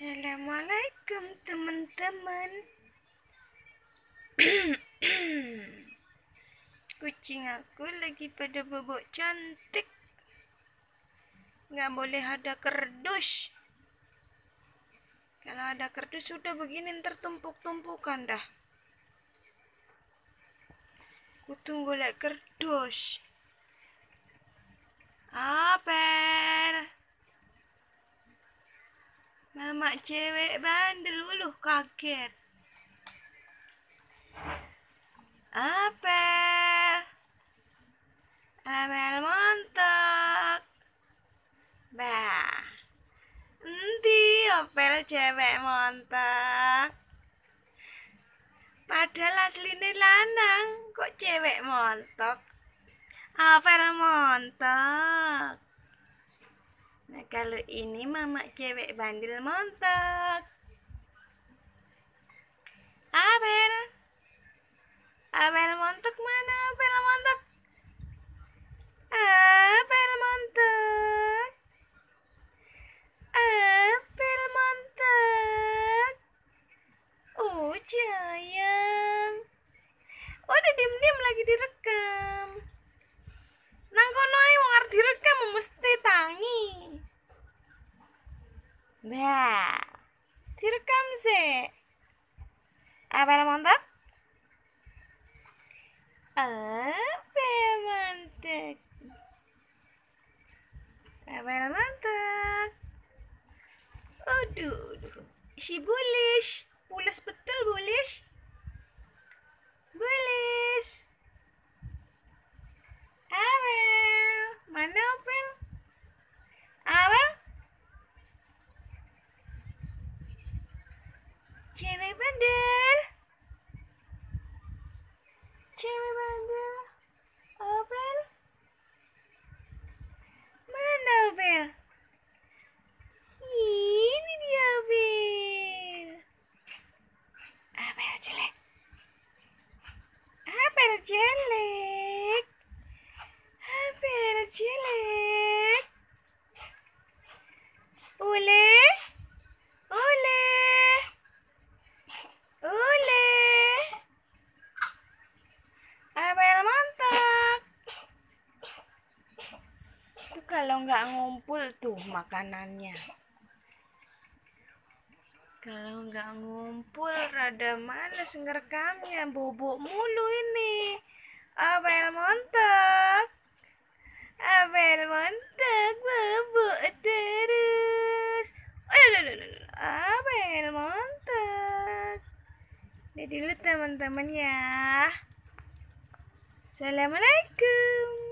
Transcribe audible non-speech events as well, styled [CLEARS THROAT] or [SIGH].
Assalamualaikum teman-teman. [CLEARS THROAT] Kucing aku lagi pada bobok cantik. Nggak boleh ada kerdus. Kalau ada kerdus sudah begini tertumpuk-tumpukan dah. Ku tunggu lek kerdus. Apel Mama cewek bandel uluh kaget. Apel. Apel montok. Bah. Endi apel cewek montok. Padahal aslinya lanang, kok cewek montok? Apel montok. Kalau ini mama cewek bandel montok. Abel. Abel montok mana Abel montok? Abel montok. Abel montok. Oh sayang. Oh udah diem-diem lagi direkam. Nang kono ae wong arep direkam mesti tangi. Bah. Direkam sih. Apel mantap? Apel mantap. Apel mantap. Aduh, aduh. Si bulish. Pulas betul bulish. Bulish. Cewek bandel. Cewek bandel. Apel? Mana Apel? Ini dia Apel. Apel jelek. Apel jelek. Apel jelek. Ule. Ule. Ule. Apel mantap. Tuh kalau nggak ngumpul tuh makanannya. Kalau nggak ngumpul rada males ngerekamnya bobok mulu ini. Apel mantap. Apel mantap bobok terus. Oh, ya, ya, ya, ya. Apel mantap. Ini dulu teman-teman ya. Assalamualaikum.